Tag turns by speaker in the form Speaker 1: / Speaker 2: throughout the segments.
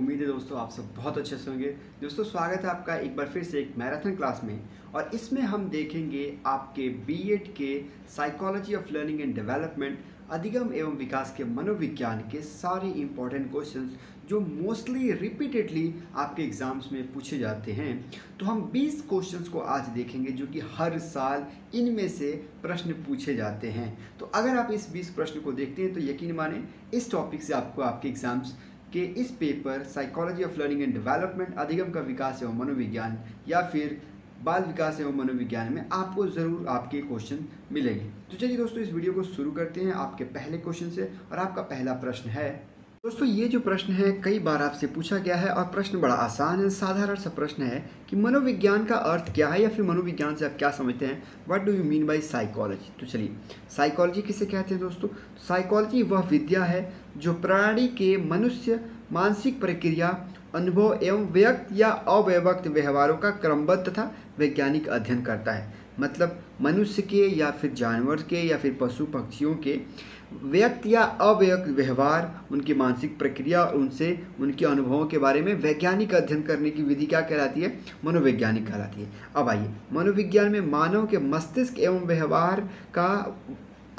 Speaker 1: उम्मीद है दोस्तों आप सब बहुत अच्छे से होंगे। दोस्तों, स्वागत है आपका एक बार फिर से एक मैराथन क्लास में। और इसमें हम देखेंगे आपके बीएड के psychology of learning and development अधिगम एवं विकास के मनोविज्ञान के सारे इंपॉर्टेंट क्वेश्चंस जो मोस्टली रिपीटेडली आपके एग्ज़ाम्स में पूछे जाते हैं। तो हम 20 क्वेश्चंस को आज देखेंगे जो कि हर साल इनमें से प्रश्न पूछे जाते हैं। तो अगर आप इस 20 प्रश्न को देखते हैं तो यकीन माने इस टॉपिक से आपको आपके एग्ज़ाम्स के इस paper psychology of learning and development अधिगम का विकास एवं मनोविज्ञान या फिर बाल विकास एवं मनोविज्ञान में आपको ज़रूर आपके क्वेश्चन मिलेंगे। तो चलिए दोस्तों, इस वीडियो को शुरू करते हैं आपके पहले क्वेश्चन से और आपका पहला प्रश्न है। दोस्तों, ये जो प्रश्न है, कई बार आपसे पूछा गया है और प्रश्न बड़ा आसान है साधारण सा प्रश्न है कि मनोविज्ञान का अर्थ क्या है या फिर मनोविज्ञान से आप क्या समझते हैं? What do you mean by psychology तो चलिए साइकोलॉजी किसे कहते हैं दोस्तों? साइकोलॉजी वह विद्या है जो प्राणी के मनुष्य, मानसिक प्रक्रिया, अनुभव एवं व्यक्त या अव्यवक्त व्यवहारों का क्रमबद्ध तथा वैज्ञानिक अध्ययन करता है। मतलब मनुष्य के या फिर जानवर के या फिर पशु पक्षियों के व्यक्त या अव्यक्त व्यवहार, उनकी मानसिक प्रक्रिया और उनसे उनके अनुभवों के बारे में वैज्ञानिक अध्ययन करने की विधि क्या कहलाती है? मनोवैज्ञानिक कहलाती है। अब आइए, मनोविज्ञान में मानव के मस्तिष्क एवं व्यवहार का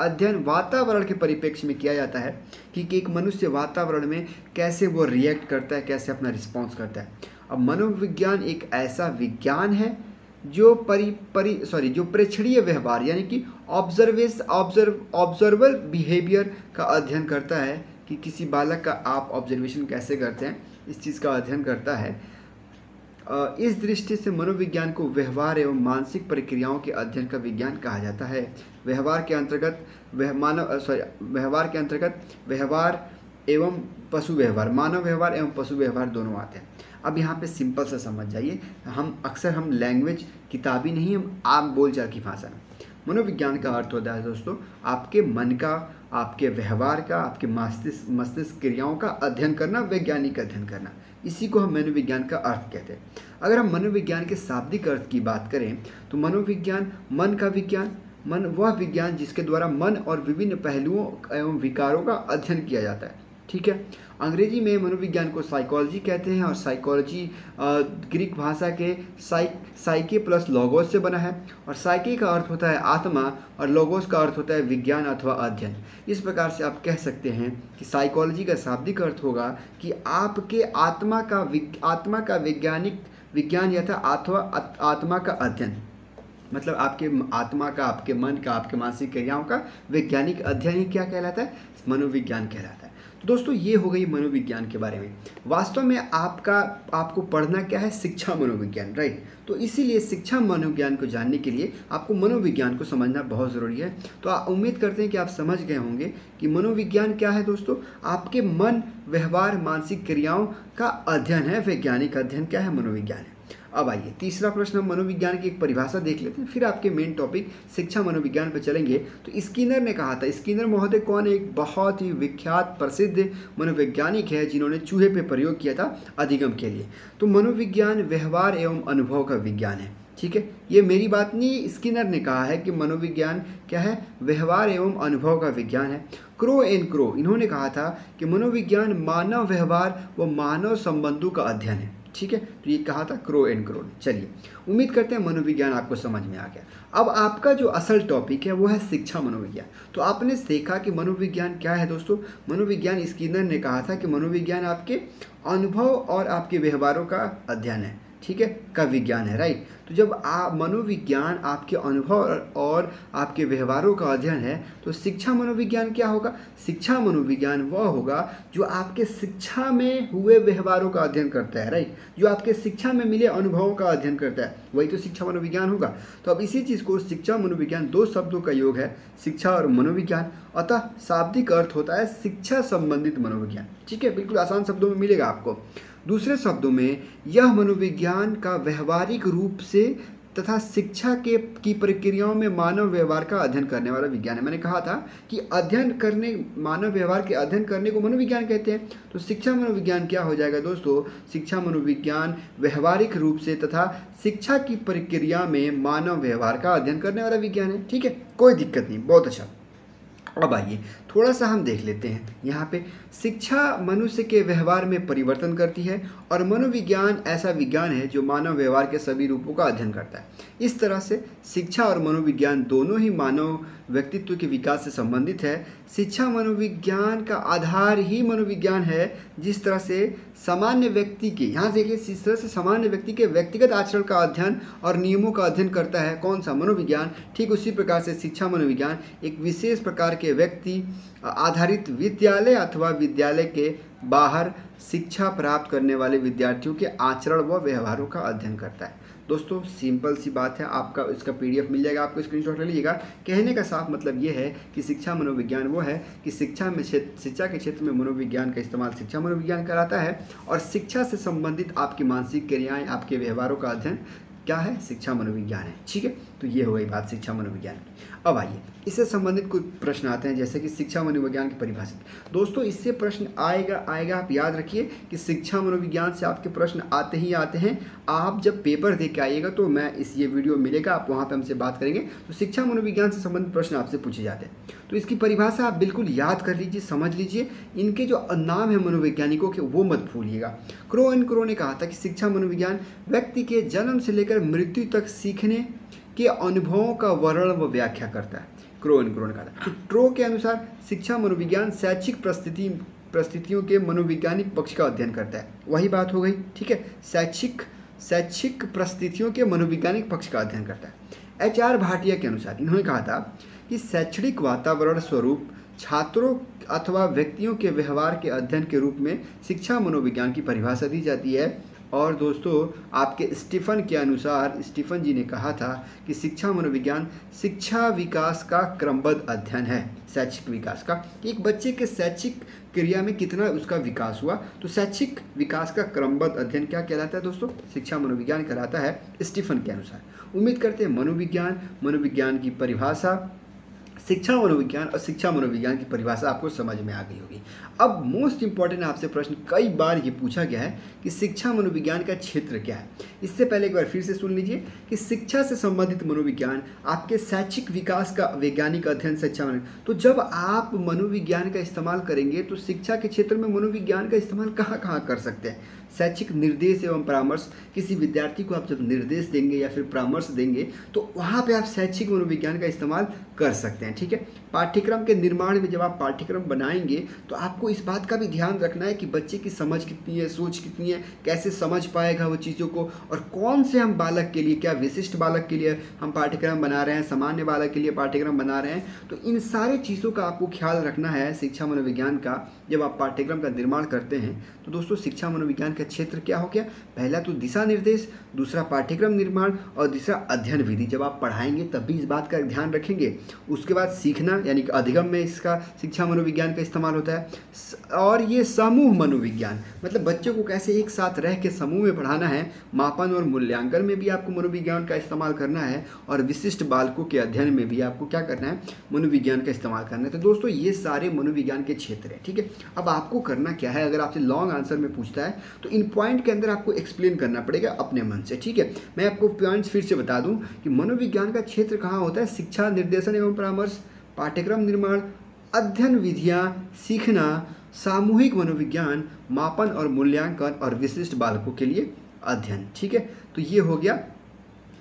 Speaker 1: अध्ययन वातावरण के परिप्रेक्ष्य में किया जाता है कि एक मनुष्य वातावरण में कैसे वो रिएक्ट करता है, कैसे अपना रिस्पॉन्स करता है। अब मनोविज्ञान एक ऐसा विज्ञान है जो परि परि सॉरी जो प्रेक्षणीय व्यवहार, यानी कि ऑब्जर्वेस ऑब्ज़र्व ऑब्जर्वर बिहेवियर का अध्ययन करता है कि किसी बालक का आप ऑब्जर्वेशन कैसे करते हैं, इस चीज़ का अध्ययन करता है। इस दृष्टि से मनोविज्ञान को व्यवहार एवं मानसिक प्रक्रियाओं के अध्ययन का विज्ञान कहा जाता है। व्यवहार के अंतर्गत वह मानव सॉरी व्यवहार के अंतर्गत व्यवहार एवं पशु व्यवहार, मानव व्यवहार एवं पशु व्यवहार दोनों आते हैं। अब यहाँ पे सिंपल से समझ जाइए। हम अक्सर हम लैंग्वेज, किताबी नहीं, हम आम बोलचाल की भाषा में। मनोविज्ञान का अर्थ होता है दोस्तों, आपके मन का आपके व्यवहार का, आपके मस्तिष्क मस्तिष्क क्रियाओं का अध्ययन करना, वैज्ञानिक अध्ययन करना। इसी को हम मनोविज्ञान का अर्थ कहते हैं। अगर हम मनोविज्ञान के शाब्दिक अर्थ की बात करें तो मनोविज्ञान मन का विज्ञान, मन वह विज्ञान जिसके द्वारा मन और विभिन्न पहलुओं एवं विकारों का अध्ययन किया जाता है। ठीक है? अंग्रेज़ी में मनोविज्ञान को साइकोलॉजी कहते हैं और साइकोलॉजी ग्रीक भाषा के साइक साइके प्लस लोगोस से बना है। और साइके का अर्थ होता है आत्मा और लोगोस का अर्थ होता है विज्ञान अथवा अध्ययन। इस प्रकार से आप कह सकते हैं कि साइकोलॉजी का शाब्दिक अर्थ होगा कि आपके आत्मा का आत्मा का वैज्ञानिक, विज्ञान या था अथवा आत्मा का अध्ययन। मतलब आपके आत्मा का, आपके मन का, आपके मानसिक क्रियाओं का वैज्ञानिक अध्ययन ही क्या कहलाता है? मनोविज्ञान कहलाता है। तो दोस्तों, ये हो गई मनोविज्ञान के बारे में। वास्तव में आपका, आपको पढ़ना क्या है? शिक्षा मनोविज्ञान राइट तो इसीलिए शिक्षा मनोविज्ञान को जानने के लिए आपको मनोविज्ञान को समझना बहुत ज़रूरी है। तो उम्मीद करते हैं कि आप समझ गए होंगे कि मनोविज्ञान क्या है दोस्तों। आपके मन, व्यवहार, मानसिक क्रियाओं का अध्ययन है, वैज्ञानिक अध्ययन क्या है? मनोविज्ञान है। अब आइए, तीसरा प्रश्न हम मनोविज्ञान की एक परिभाषा देख लेते हैं, फिर आपके मेन टॉपिक शिक्षा मनोविज्ञान पर चलेंगे। तो स्किनर ने कहा था, स्किनर महोदय कौन एक बहुत ही विख्यात प्रसिद्ध मनोवैज्ञानिक है जिन्होंने चूहे पे प्रयोग किया था अधिगम के लिए। तो मनोविज्ञान व्यवहार एवं अनुभव का विज्ञान है, ठीक है? ये मेरी बात नहीं, स्किनर ने कहा है कि मनोविज्ञान क्या है? व्यवहार एवं अनुभव का विज्ञान है। क्रो एंड क्रो, इन्होंने कहा था कि मनोविज्ञान मानव व्यवहार व मानव संबंधों का अध्ययन है। ठीक है? तो ये कहा था क्रो एंड क्रोन चलिए, उम्मीद करते हैं मनोविज्ञान आपको समझ में आ गया। अब आपका जो असल टॉपिक है, वो है शिक्षा मनोविज्ञान। तो आपने देखा कि मनोविज्ञान क्या है दोस्तों? मनोविज्ञान स्किनर ने कहा था कि मनोविज्ञान आपके अनुभव और आपके व्यवहारों का अध्ययन है। ठीक है? का विज्ञान है राइट तो जब आप मनोविज्ञान आपके अनुभव और आपके व्यवहारों का अध्ययन है तो शिक्षा मनोविज्ञान क्या होगा? शिक्षा मनोविज्ञान वह होगा जो आपके शिक्षा में हुए व्यवहारों का अध्ययन करता है राइट जो आपके शिक्षा में मिले अनुभवों का अध्ययन करता है, वही तो शिक्षा मनोविज्ञान होगा। तो अब इसी चीज़ को शिक्षा मनोविज्ञान दो शब्दों का योग है, शिक्षा और मनोविज्ञान। अतः शाब्दिक अर्थ होता है शिक्षा संबंधित मनोविज्ञान। ठीक है? बिल्कुल आसान शब्दों में मिलेगा आपको। दूसरे शब्दों में, यह मनोविज्ञान का व्यवहारिक रूप से तथा शिक्षा के, की प्रक्रियाओं में मानव व्यवहार का अध्ययन करने वाला विज्ञान है। मैंने कहा था कि अध्ययन करने, मानव व्यवहार के अध्ययन करने को मनोविज्ञान कहते हैं। तो शिक्षा मनोविज्ञान क्या हो जाएगा दोस्तों? शिक्षा मनोविज्ञान व्यवहारिक रूप से तथा शिक्षा की प्रक्रिया में मानव व्यवहार का अध्ययन करने वाला विज्ञान है। ठीक है? कोई दिक्कत नहीं। बहुत अच्छा। अब आइए, थोड़ा सा हम देख लेते हैं। यहाँ पे, शिक्षा मनुष्य के व्यवहार में परिवर्तन करती है और मनोविज्ञान ऐसा विज्ञान है जो मानव व्यवहार के सभी रूपों का अध्ययन करता है। इस तरह से शिक्षा और मनोविज्ञान दोनों ही मानव व्यक्तित्व के विकास से संबंधित है। शिक्षा मनोविज्ञान का आधार ही मनोविज्ञान है, जिस तरह से सामान्य व्यक्ति के, यहाँ देखिए इस तरह से सामान्य व्यक्ति के व्यक्तिगत आचरण का अध्ययन और नियमों का अध्ययन करता है कौन सा? मनोविज्ञान। ठीक उसी प्रकार से शिक्षा मनोविज्ञान, एक विशेष प्रकार के व्यक्ति, आधारित विद्यालय अथवा विद्यालय के बाहर शिक्षा प्राप्त करने वाले विद्यार्थियों के आचरण व व्यवहारों का अध्ययन करता है। दोस्तों सिंपल सी बात है, आपका इसका पीडीएफ मिल जाएगा, आपको स्क्रीनशॉट ले लीजिएगा। कहने का साफ़ मतलब ये है कि शिक्षा मनोविज्ञान वो है कि शिक्षा में शिक्षा के क्षेत्र में मनोविज्ञान का इस्तेमाल शिक्षा मनोविज्ञान कराता है और शिक्षा से संबंधित आपकी मानसिक क्रियाएँ, आपके व्यवहारों का अध्ययन क्या है? शिक्षा मनोविज्ञान है। ठीक है तो ये हो गई बात शिक्षा मनोविज्ञान की। अब आइए, इससे संबंधित कुछ प्रश्न आते हैं, जैसे कि शिक्षा मनोविज्ञान की परिभाषित। दोस्तों, इससे प्रश्न आएगा आएगा, आप याद रखिए कि शिक्षा मनोविज्ञान से आपके प्रश्न आते ही आते हैं। आप जब पेपर दे के आइएगा तो मैं इस ये वीडियो मिलेगा, आप वहाँ पर हमसे बात करेंगे। तो शिक्षा मनोविज्ञान से संबंधित प्रश्न आपसे पूछे जाते हैं। तो इसकी परिभाषा आप बिल्कुल याद कर लीजिए, समझ लीजिए। इनके जो नाम है मनोवैज्ञानिकों के, वो मत भूलिएगा। क्रो एन क्रो ने कहा था कि शिक्षा मनोविज्ञान व्यक्ति के जन्म से लेकर मृत्यु तक सीखने के अनुभवों का वर्णन व व्याख्या करता है क्रो एन क्रो ने कहा था ट्रो के अनुसार शिक्षा मनोविज्ञान शैक्षिक परिस्थिति, परिस्थितियों के मनोवैज्ञानिक पक्ष का अध्ययन करता है। वही बात हो गई, ठीक है? शैक्षिक शैक्षिक परिस्थितियों के मनोवैज्ञानिक पक्ष का अध्ययन करता है। एच आर भाटिया के अनुसार इन्होंने कहा था कि शैक्षणिक वातावरण स्वरूप छात्रों अथवा व्यक्तियों के व्यवहार के अध्ययन के रूप में शिक्षा मनोविज्ञान की परिभाषा दी जाती है। और दोस्तों, आपके स्टीफन के अनुसार, स्टीफन जी ने कहा था कि शिक्षा मनोविज्ञान शिक्षा विकास का क्रमबद्ध अध्ययन है, शैक्षिक विकास का। एक बच्चे के शैक्षिक क्रिया में कितना उसका विकास हुआ तो शैक्षिक विकास का क्रमबद्ध अध्ययन क्या कहलाता है दोस्तों? शिक्षा मनोविज्ञान कहलाता है स्टीफन के अनुसार। उम्मीद करते हैं मनोविज्ञान मनोविज्ञान की परिभाषा, शिक्षा मनोविज्ञान और शिक्षा मनोविज्ञान की परिभाषा आपको समझ में आ गई होगी। अब मोस्ट इंपॉर्टेंट आपसे प्रश्न, कई बार ये पूछा गया है कि शिक्षा मनोविज्ञान का क्षेत्र क्या है। इससे पहले एक बार फिर से सुन लीजिए कि शिक्षा से संबंधित मनोविज्ञान आपके शैक्षिक विकास का, वैज्ञानिक अध्ययन शिक्षा मन। तो जब आप मनोविज्ञान का इस्तेमाल करेंगे तो शिक्षा के क्षेत्र में मनोविज्ञान का इस्तेमाल कहाँ कहाँ कर सकते हैं? शैक्षिक निर्देश एवं परामर्श, किसी विद्यार्थी को आप जब निर्देश देंगे या फिर परामर्श देंगे तो वहाँ पे आप शैक्षिक मनोविज्ञान का इस्तेमाल कर सकते हैं, ठीक है? पाठ्यक्रम के निर्माण में जब आप पाठ्यक्रम बनाएँगे तो आपको इस बात का भी ध्यान रखना है कि बच्चे की समझ कितनी है, सोच कितनी है, कैसे समझ पाएगा वो चीज़ों को और कौन से हम बालक के लिए, क्या विशिष्ट बालक के लिए हम पाठ्यक्रम बना रहे हैं, सामान्य बालक के लिए पाठ्यक्रम बना रहे हैं तो इन सारे चीज़ों का आपको ख्याल रखना है शिक्षा मनोविज्ञान का, जब आप पाठ्यक्रम का निर्माण करते हैं तो दोस्तों शिक्षा मनोविज्ञान का क्षेत्र क्या हो गया? पहला तो दिशा निर्देश, दूसरा पाठ्यक्रम निर्माण और तीसरा अध्ययन विधि। जब आप पढ़ाएँगे तब भी इस बात का ध्यान रखेंगे। उसके बाद सीखना, यानी कि अधिगम में इसका शिक्षा मनोविज्ञान का इस्तेमाल होता है। और ये समूह मनोविज्ञान। मतलब बच्चों को कैसे एक साथ रह के समूह में पढ़ाना है, मापन और मूल्यांकन में भी आपको मनोविज्ञान का इस्तेमाल करना है, और विशिष्ट बालकों के अध्ययन में भी आपको क्या करना है, मनोविज्ञान का इस्तेमाल करना है। तो दोस्तों, ये सारे मनोविज्ञान के क्षेत्र हैं, ठीक है? अब आपको करना क्या है, अगर आपसे लॉन्ग आंसर में पूछता है तो इन पॉइंट के अंदर आपको एक्सप्लेन करना पड़ेगा अपने मन से, ठीक है? मैं आपको पॉइंट्स फिर से बता दूँ कि मनोविज्ञान का क्षेत्र कहाँ होता है? शिक्षा निर्देशन एवं परामर्श, पाठ्यक्रम निर्माण अध्ययन विधियाँ, सीखना, सामूहिक मनोविज्ञान, मापन और मूल्यांकन और विशिष्ट बालकों के लिए अध्ययन, ठीक है? तो ये हो गया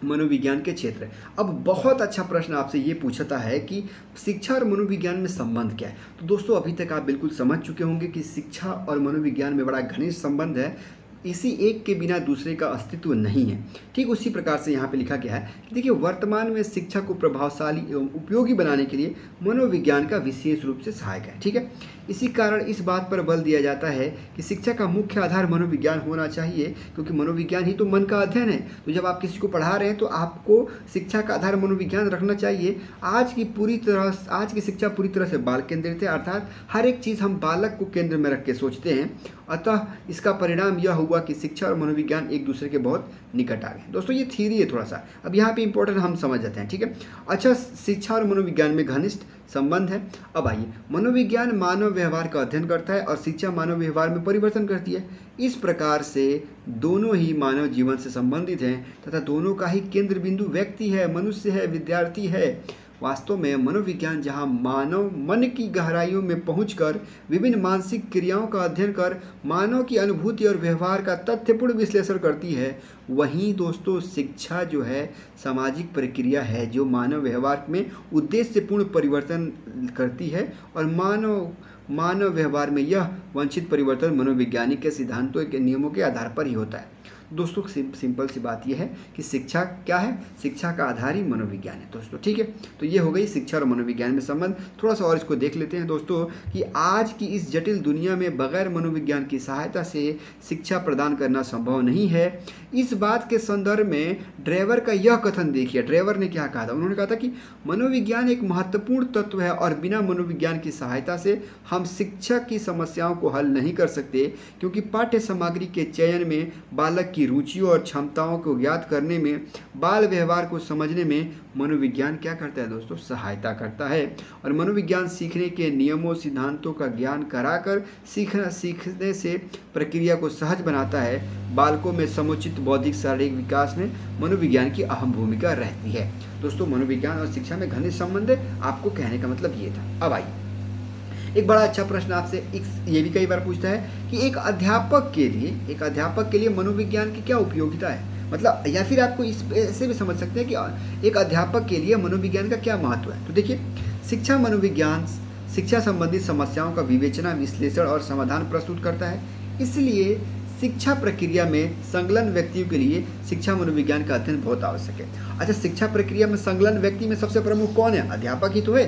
Speaker 1: मनोविज्ञान के क्षेत्र। अब बहुत अच्छा प्रश्न आपसे ये पूछता है कि शिक्षा और मनोविज्ञान में संबंध क्या है? तो दोस्तों, अभी तक आप बिल्कुल समझ चुके होंगे कि शिक्षा और मनोविज्ञान में बड़ा घनिष्ठ संबंध है। इसी एक के बिना दूसरे का अस्तित्व नहीं है। ठीक उसी प्रकार से यहाँ पे लिखा गया है देखिए, वर्तमान में शिक्षा को प्रभावशाली एवं उपयोगी बनाने के लिए मनोविज्ञान का विशेष रूप से सहायक है। ठीक है? इसी कारण इस बात पर बल दिया जाता है कि शिक्षा का मुख्य आधार मनोविज्ञान होना चाहिए, क्योंकि मनोविज्ञान ही तो मन का अध्ययन है। तो जब आप किसी को पढ़ा रहे हैं तो आपको शिक्षा का आधार मनोविज्ञान रखना चाहिए। आज की पूरी तरह आज की शिक्षा पूरी तरह से बाल केंद्रित है, अर्थात हर एक चीज़ हम बालक को केंद्र में रख के सोचते हैं। अतः इसका परिणाम यह हुआ कि शिक्षा और मनोविज्ञान एक दूसरे के बहुत निकट आ गए। दोस्तों, ये थीरी है थोड़ा सा। अब यहाँ पे इंपॉर्टेंट हम समझ जाते हैं, ठीक है? अच्छा शिक्षा और मनोविज्ञान में घनिष्ठ संबंध है। अब आइए, मनोविज्ञान मानव व्यवहार का अध्ययन करता है और शिक्षा मानव व्यवहार में परिवर्तन करती है। इस प्रकार से दोनों ही मानव जीवन से संबंधित हैं तथा दोनों का ही केंद्र बिंदु व्यक्ति है, मनुष्य है, विद्यार्थी है। वास्तव में मनोविज्ञान जहाँ मानव मन की गहराइयों में पहुंचकर विभिन्न मानसिक क्रियाओं का अध्ययन कर मानव की अनुभूति और व्यवहार का तथ्यपूर्ण विश्लेषण करती है, वहीं दोस्तों शिक्षा जो है, सामाजिक प्रक्रिया है जो मानव व्यवहार में उद्देश्यपूर्ण परिवर्तन करती है और मानव मानव व्यवहार में यह वंचित परिवर्तन मनोवैज्ञानिक के सिद्धांतों के नियमों के आधार पर ही होता है। दोस्तों सिंपल सी बात यह है कि शिक्षा क्या है? शिक्षा का आधार ही मनोविज्ञान है दोस्तों, ठीक है? तो ये हो गई शिक्षा और मनोविज्ञान में संबंध। थोड़ा सा और इसको देख लेते हैं दोस्तों कि आज की इस जटिल दुनिया में बगैर मनोविज्ञान की सहायता से शिक्षा प्रदान करना संभव नहीं है। इस बात के संदर्भ में ड्राइवर का यह कथन देखिए। ड्राइवर ने क्या कहा था? उन्होंने कहा था कि मनोविज्ञान एक महत्वपूर्ण तत्व है और बिना मनोविज्ञान की सहायता से हम शिक्षा की समस्याओं को हल नहीं कर सकते, क्योंकि पाठ्य सामग्री के चयन में, बालक की रुचियों और क्षमताओं को ज्ञात करने में, बाल व्यवहार को समझने में मनोविज्ञान क्या करता है दोस्तों? सहायता करता है। और मनोविज्ञान सीखने के नियमों, सिद्धांतों का ज्ञान कराकर सीखना, सीखने से प्रक्रिया को सहज बनाता है। बालकों में समुचित बौद्धिक शारीरिक विकास में मनोविज्ञान की अहम भूमिका रहती है। दोस्तों, मनोविज्ञान और शिक्षा में घनिष्ठ संबंध आपको कहने का मतलब ये था। अब आइए। एक बड़ा अच्छा प्रश्न आपसे ये भी कई बार पूछता है कि एक अध्यापक के लिए, एक अध्यापक के लिए मनोविज्ञान की क्या उपयोगिता है? मतलब या फिर आपको इस, ऐसे भी समझ सकते हैं कि एक अध्यापक के लिए मनोविज्ञान का क्या महत्व है? तो देखिए, शिक्षा मनोविज्ञान, शिक्षा संबंधित समस्याओं का विवेचना, विश्लेषण और समाधान प्रस्तुत करता है। इसलिए शिक्षा प्रक्रिया में संलग्न व्यक्तियों के लिए शिक्षा मनोविज्ञान का अध्ययन बहुत आवश्यक है। अच्छा शिक्षा प्रक्रिया में संलग्न व्यक्ति में सबसे प्रमुख कौन है? अध्यापक ही तो है।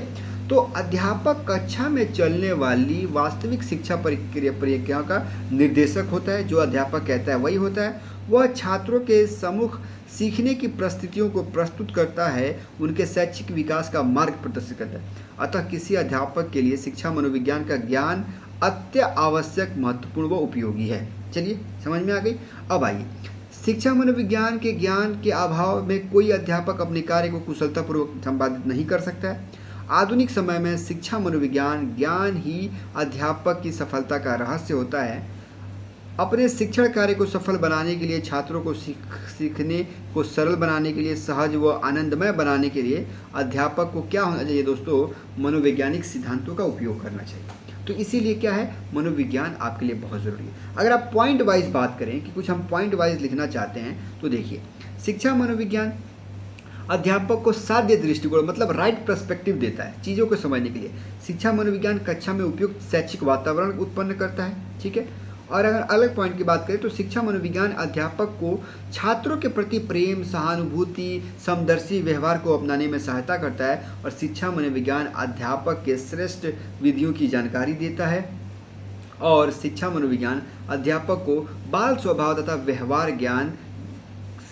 Speaker 1: तो अध्यापक कक्षा में चलने वाली वास्तविक शिक्षा प्रक्रिया का निर्देशक होता है, जो अध्यापक कहता है, वही होता है। वह छात्रों के सम्मुख सीखने की परिस्थितियों को प्रस्तुत करता है, उनके शैक्षिक विकास का मार्ग प्रदर्शित करता है। अतः किसी अध्यापक के लिए शिक्षा मनोविज्ञान का ज्ञान अत्य आवश्यक महत्वपूर्ण व उपयोगी है। चलिए, समझ में आ गई? अब आइए। शिक्षा मनोविज्ञान के ज्ञान के अभाव में कोई अध्यापक अपने कार्य को कुशलतापूर्वक संपादित नहीं कर सकता है। आधुनिक समय में शिक्षा मनोविज्ञान ज्ञान ही अध्यापक की सफलता का रहस्य होता है। अपने शिक्षण कार्य को सफल बनाने के लिए, छात्रों को सीख, सीखने को सरल बनाने के लिए, सहज व आनंदमय बनाने के लिए अध्यापक को क्या होना चाहिए दोस्तों? मनोवैज्ञानिक सिद्धांतों का उपयोग करना चाहिए। तो इसीलिए क्या है? मनोविज्ञान आपके लिए बहुत ज़रूरी है। अगर आप पॉइंट वाइज बात करें कि कुछ हम पॉइंट वाइज लिखना चाहते हैं तो देखिए, शिक्षा मनोविज्ञान अध्यापक को साध्य दृष्टिकोण मतलब राइट पर्सपेक्टिव देता है चीज़ों को समझने के लिए। शिक्षा मनोविज्ञान कक्षा में उपयुक्त शैक्षिक वातावरण उत्पन्न करता है, ठीक है? और अगर अलग पॉइंट की बात करें तो शिक्षा मनोविज्ञान अध्यापक को छात्रों के प्रति प्रेम, सहानुभूति, समदर्शी व्यवहार को अपनाने में सहायता करता है और शिक्षा मनोविज्ञान अध्यापक के श्रेष्ठ विधियों की जानकारी देता है। और शिक्षा मनोविज्ञान अध्यापक को बाल स्वभाव तथा व्यवहार ज्ञान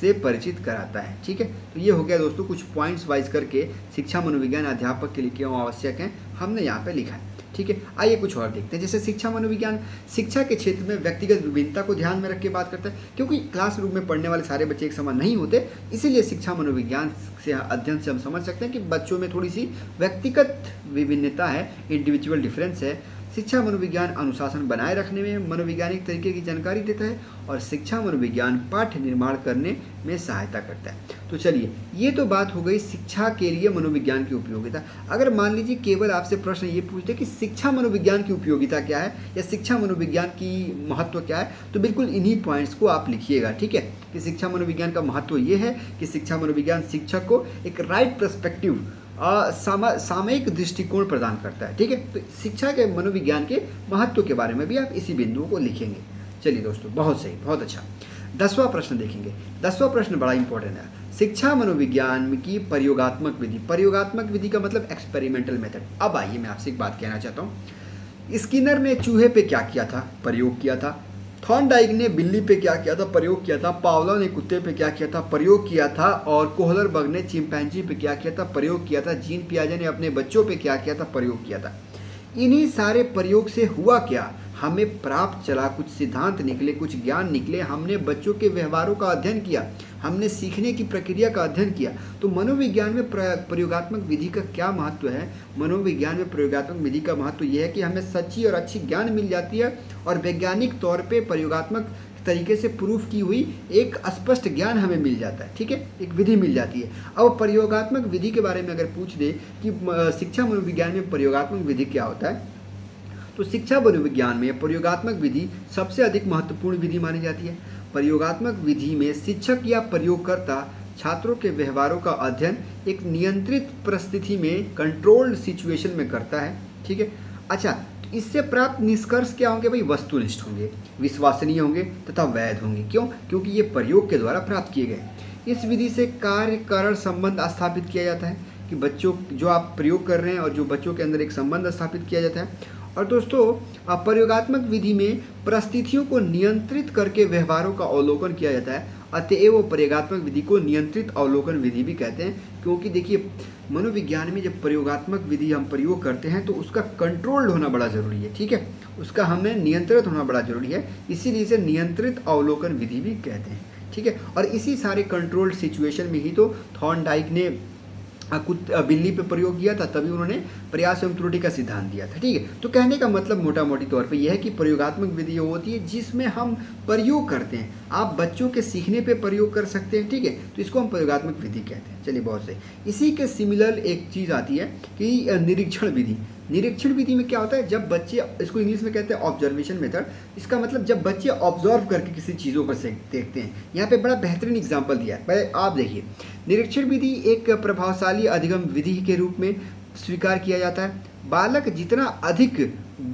Speaker 1: से परिचित कराता है। ठीक है? तो ये हो गया दोस्तों कुछ पॉइंट्स वाइज करके शिक्षा मनोविज्ञान अध्यापक के लिए क्यों आवश्यक हैं, हमने यहाँ पे लिखा है। ठीक है? आइए कुछ और देखते हैं। जैसे शिक्षा, मनोविज्ञान, शिक्षा के क्षेत्र में व्यक्तिगत विभिन्नता को ध्यान में रख के बात करता है, क्योंकि क्लासरूम में पढ़ने वाले सारे बच्चे एक समान नहीं होते, इसीलिए शिक्षा, मनोविज्ञान से अध्ययन से हम समझ सकते हैं कि बच्चों में थोड़ी सी व्यक्तिगत विभिन्नता है इंडिविजुअल डिफरेंस है शिक्षा मनोविज्ञान अनुशासन बनाए रखने में मनोवैज्ञानिक तरीके की जानकारी देता है और शिक्षा मनोविज्ञान पाठ्य निर्माण करने में सहायता करता है। तो चलिए, ये तो बात हो गई शिक्षा के लिए मनोविज्ञान की उपयोगिता। अगर मान लीजिए केवल आपसे प्रश्न ये पूछते कि शिक्षा मनोविज्ञान की उपयोगिता क्या है या शिक्षा मनोविज्ञान की महत्व क्या है तो बिल्कुल इन्हीं पॉइंट्स को आप लिखिएगा, ठीक है? कि शिक्षा मनोविज्ञान का महत्व ये है कि शिक्षा मनोविज्ञान शिक्षक को एक राइट परस्पेक्टिव सामयिक दृष्टिकोण प्रदान करता है, ठीक है? तो शिक्षा के, मनोविज्ञान के महत्व के बारे में भी आप इसी बिंदुओं को लिखेंगे। चलिए दोस्तों, बहुत सही, बहुत अच्छा। दसवां प्रश्न देखेंगे। दसवां प्रश्न बड़ा इंपॉर्टेंट है। शिक्षा, मनोविज्ञान की प्रयोगात्मक विधि। प्रयोगात्मक विधि का मतलब एक्सपेरिमेंटल मेथड अब आइए मैं आपसे एक बात कहना चाहता हूँ। स्किनर ने चूहे पे क्या किया था? प्रयोग किया था। थॉर्नडाइक ने बिल्ली पे क्या किया था? प्रयोग किया था। पावला ने कुत्ते पे क्या किया था? प्रयोग किया था। और कोहलर बग ने चिंपैंजी पे क्या किया था? प्रयोग किया था। जीन पियाजा ने अपने बच्चों पे क्या किया था? प्रयोग किया था। इन्हीं सारे प्रयोग से हुआ क्या? हमें प्राप्त चला कुछ सिद्धांत निकले, कुछ ज्ञान निकले। हमने बच्चों के व्यवहारों का अध्ययन किया। हमने सीखने की प्रक्रिया का अध्ययन किया तो मनोविज्ञान में प्रयोगात्मक विधि का क्या महत्व है? मनोविज्ञान में प्रयोगात्मक विधि का महत्व यह है कि हमें सच्ची और अच्छी ज्ञान मिल जाती है और वैज्ञानिक तौर पर प्रयोगात्मक तरीके से प्रूफ की हुई एक स्पष्ट ज्ञान हमें मिल जाता है, ठीक है? एक विधि मिल जाती है। अब प्रयोगात्मक विधि के बारे में अगर पूछ दे कि शिक्षा मनोविज्ञान में प्रयोगात्मक विधि क्या होता है? तो शिक्षा मनोविज्ञान में प्रयोगात्मक विधि सबसे अधिक महत्वपूर्ण विधि मानी जाती है। प्रयोगात्मक विधि में शिक्षक या प्रयोगकर्ता छात्रों के व्यवहारों का अध्ययन एक नियंत्रित परिस्थिति में कंट्रोल्ड सिचुएशन में करता है, ठीक है? अच्छा इससे प्राप्त निष्कर्ष क्या होंगे भाई? वस्तुनिष्ठ होंगे, विश्वसनीय होंगे तथा वैध होंगे। क्यों? क्योंकि ये प्रयोग के द्वारा प्राप्त किए गए इस विधि से कार्य कारण संबंध स्थापित किया जाता है कि बच्चों, जो आप प्रयोग कर रहे हैं और जो बच्चों के अंदर एक संबंध स्थापित किया जाता है और दोस्तों प्रयोगात्मक विधि में परिस्थितियों को नियंत्रित करके व्यवहारों का अवलोकन किया जाता है। अतएव प्रयोगात्मक विधि को नियंत्रित अवलोकन विधि भी कहते हैं, क्योंकि देखिए, मनोविज्ञान में जब प्रयोगात्मक विधि हम प्रयोग करते हैं तो उसका कंट्रोल्ड होना बड़ा ज़रूरी है, ठीक है? उसका हमें नियंत्रित होना बड़ा ज़रूरी है, इसीलिए इसे नियंत्रित अवलोकन विधि भी कहते हैं, ठीक है? और इसी सारे कंट्रोल्ड सिचुएशन में ही तो थॉर्न डाइक ने कुत बिल्ली पे प्रयोग किया था, तभी उन्होंने प्रयास एवं त्रुटि का सिद्धांत दिया था, ठीक है? तो कहने का मतलब मोटा मोटी तौर पे यह है कि प्रयोगात्मक विधि होती है जिसमें हम प्रयोग करते हैं। आप बच्चों के सीखने पे प्रयोग कर सकते हैं, ठीक है? तो इसको हम प्रयोगात्मक विधि कहते हैं। चलिए बहुत से इसी के सिमिलर एक चीज़ आती है कि निरीक्षण विधि। निरीक्षण विधि में क्या होता है, जब बच्चे, इसको इंग्लिश में कहते हैं ऑब्जर्वेशन मेथड इसका मतलब जब बच्चे ऑब्ज़र्व करके किसी चीज़ों को देखते हैं। यहाँ पे बड़ा बेहतरीन एग्ज़ाम्पल दिया है। पहले आप देखिए। निरीक्षण विधि एक प्रभावशाली अधिगम विधि के रूप में स्वीकार किया जाता है। बालक जितना अधिक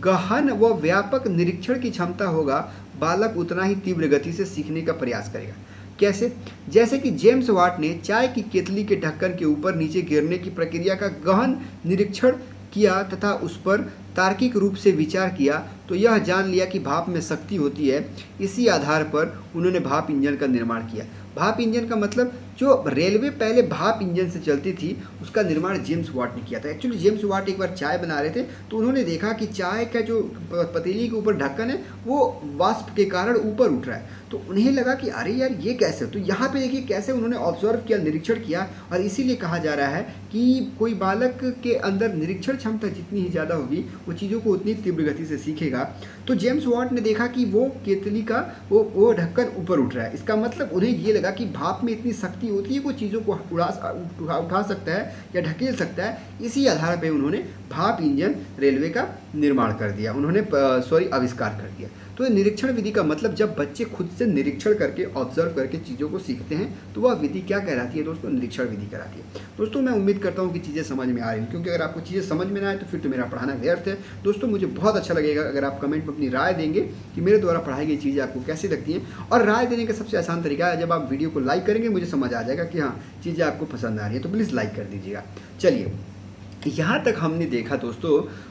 Speaker 1: गहन व व्यापक निरीक्षण की क्षमता होगा, बालक उतना ही तीव्र गति से सीखने का प्रयास करेगा। कैसे? जैसे कि जेम्स वाट ने चाय की केतली के ढक्कन के ऊपर नीचे गिरने की प्रक्रिया का गहन निरीक्षण किया तथा उस पर तार्किक रूप से विचार किया तो यह जान लिया कि भाप में शक्ति होती है। इसी आधार पर उन्होंने भाप इंजन का निर्माण किया। भाप इंजन का मतलब जो रेलवे पहले भाप इंजन से चलती थी, उसका निर्माण जेम्स वाट ने किया था। एक्चुअली जेम्स वाट एक बार चाय बना रहे थे तो उन्होंने देखा कि चाय का जो पतीली के ऊपर ढक्कन है, वो वाष्प के कारण ऊपर उठ रहा है। तो उन्हें लगा कि, अरे यार, ये कैसे तो यहाँ पे देखिए कैसे उन्होंने ऑब्ज़र्व किया, निरीक्षण किया, और इसीलिए कहा जा रहा है कि कोई बालक के अंदर निरीक्षण क्षमता जितनी ही ज़्यादा होगी, वो चीज़ों को उतनी तीव्र गति से सीखेगा। तो जेम्स वॉट ने देखा कि वो केतली का, वो वो ढक्कन ऊपर उठ रहा है। इसका मतलब उन्हें ये लगा कि भाप में इतनी शक्ति होती है वो चीज़ों को उड़ा उठा, उठा सकता है या ढकेल सकता है इसी आधार पर उन्होंने भाप इंजन रेलवे का निर्माण कर दिया उन्होंने सॉरी आविष्कार कर दिया। तो निरीक्षण विधि का मतलब जब बच्चे खुद से निरीक्षण करके ऑब्ज़र्व करके चीज़ों को सीखते हैं तो वह विधि क्या कहलाती है दोस्तों? निरीक्षण विधि कहलाती है। दोस्तों, मैं उम्मीद करता हूँ कि चीज़ें समझ में आ रही हैं क्योंकि अगर आपको चीज़ें समझ में ना आए तो फिर तो मेरा पढ़ाना व्यर्थ है। दोस्तों, मुझे बहुत अच्छा लगेगा अगर आप कमेंट में अपनी राय देंगे कि मेरे द्वारा पढ़ाई गई चीज़ें आपको कैसी लगती हैं। और राय देने का सबसे आसान तरीका है, जब आप वीडियो को लाइक करेंगे, मुझे समझ आ जाएगा कि हाँ चीज़ें आपको पसंद आ रही है तो प्लीज़ लाइक कर दीजिएगा। चलिए यहाँ तक हमने देखा दोस्तों,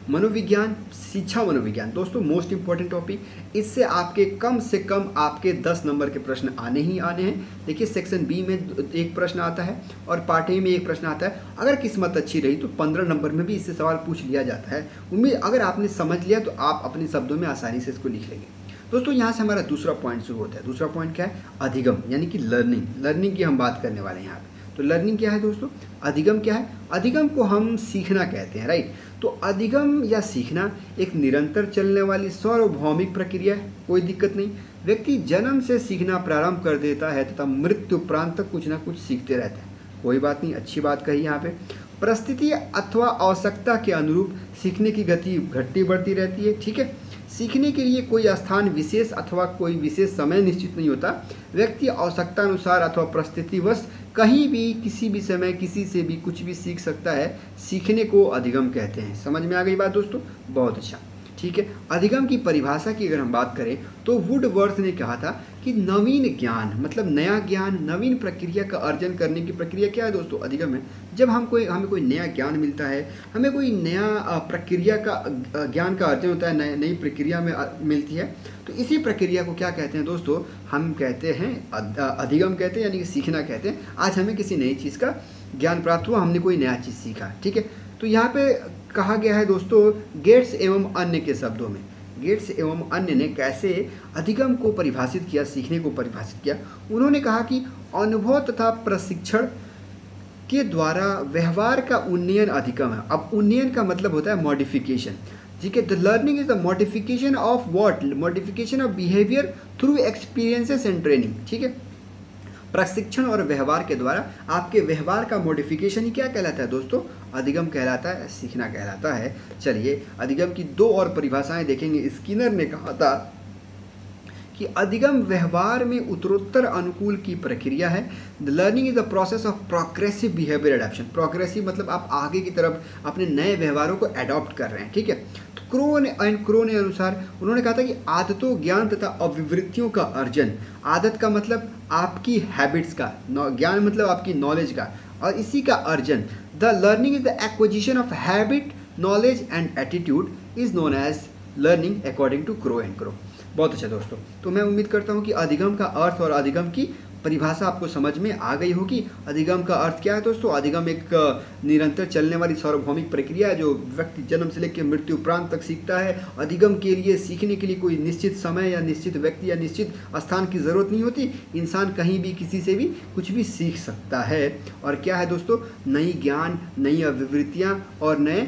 Speaker 1: मनोविज्ञान, शिक्षा मनोविज्ञान। दोस्तों मोस्ट इंपॉर्टेंट टॉपिक इससे आपके कम से कम आपके 10 नंबर के प्रश्न आने ही आने हैं। देखिए सेक्शन बी में एक प्रश्न आता है और पार्ट ए में एक प्रश्न आता है। अगर किस्मत अच्छी रही तो 15 नंबर में भी इससे सवाल पूछ लिया जाता है। उम्मीद, अगर आपने समझ लिया तो आप अपने शब्दों में आसानी से इसको लिख लेंगे। दोस्तों, यहाँ से हमारा दूसरा पॉइंट शुरू होता है। दूसरा पॉइंट क्या है? अधिगम, यानी कि लर्निंग लर्निंग की हम बात करने वाले हैं यहाँ पर तो लर्निंग क्या है दोस्तों? अधिगम क्या है? अधिगम को हम सीखना कहते हैं राइट तो अधिगम या सीखना एक निरंतर चलने वाली सार्वभौमिक प्रक्रिया है, कोई दिक्कत नहीं। व्यक्ति जन्म से सीखना प्रारंभ कर देता है तथा मृत्यु उपरांत तक कुछ ना कुछ सीखते रहता है। कोई बात नहीं, अच्छी बात कही यहाँ पे। परिस्थिति अथवा आवश्यकता के अनुरूप सीखने की गति घटती बढ़ती रहती है, ठीक है? सीखने के लिए कोई स्थान विशेष अथवा कोई विशेष समय निश्चित नहीं होता। व्यक्ति आवश्यकता अनुसार अथवा परिस्थितिवश कहीं भी, किसी भी समय, किसी से भी कुछ भी सीख सकता है, सीखने को अधिगम कहते हैं। समझ में आ गई बात दोस्तों? बहुत अच्छा। ठीक है? अधिगम की परिभाषा की अगर हम बात करें तो वुडवर्थ ने कहा था कि नवीन ज्ञान मतलब नया ज्ञान, नवीन प्रक्रिया का अर्जन करने की प्रक्रिया क्या है दोस्तों? अधिगम है। जब हम कोई, हमें कोई नया ज्ञान मिलता है, हमें कोई नया प्रक्रिया का ज्ञान का अर्जन होता है नई प्रक्रिया में मिलती है तो इसी प्रक्रिया को क्या कहते हैं दोस्तों? हम कहते हैं अधिगम कहते हैं, यानी कि सीखना कहते हैं। आज हमें किसी नई चीज़ का ज्ञान प्राप्त हुआ, हमने कोई नया चीज़ सीखा, ठीक है? तो यहाँ पे कहा गया है दोस्तों गेट्स एवं अन्य के शब्दों में। गेट्स एवं अन्य ने कैसे अधिगम को परिभाषित किया, सीखने को परिभाषित किया? उन्होंने कहा कि अनुभव तथा प्रशिक्षण के द्वारा व्यवहार का उन्नयन अधिगम है। अब उन्नयन का मतलब होता है मॉडिफिकेशन ठीक है the learning is the modification of what modification of behaviour through experiences and training ठीक है? प्रशिक्षण और व्यवहार के द्वारा आपके व्यवहार का मॉडिफिकेशन ही क्या कहलाता है दोस्तों? अधिगम कहलाता है, सीखना कहलाता है। चलिए, अधिगम की दो और परिभाषाएँ देखेंगे। स्किनर ने कहा था कि अधिगम व्यवहार में उत्तरोत्तर अनुकूल की प्रक्रिया है। The learning is the process of progressive behaviour adaptation progressive मतलब आप आगे की तरफ़ अपने नए व्यवहारों को एडॉप्ट कर रहे हैं, ठीक है? तो क्रो ने एंड क्रो ने अनुसार उन्होंने कहा था कि आदतों, ज्ञान तथा अभिवृत्तियों का अर्जन। आदत का मतलब आपकी हैबिट्स का ज्ञान मतलब आपकी नॉलेज का, और इसी का अर्जन। The learning is the acquisition of habit knowledge and attitude is known as learning according to Crow and Crow बहुत अच्छा दोस्तों। तो मैं उम्मीद करता हूँ कि अधिगम का अर्थ और अधिगम की परिभाषा आपको समझ में आ गई होगी। अधिगम का अर्थ क्या है दोस्तों? अधिगम एक निरंतर चलने वाली सार्वभौमिक प्रक्रिया है जो व्यक्ति जन्म से लेकर मृत्यु प्रांत तक सीखता है। अधिगम के लिए सीखने के लिए कोई निश्चित समय या निश्चित व्यक्ति या निश्चित स्थान की ज़रूरत नहीं होती। इंसान कहीं भी किसी से भी कुछ भी सीख सकता है। और क्या है दोस्तों? नई ज्ञान, नई अभिवृत्तियाँ और नए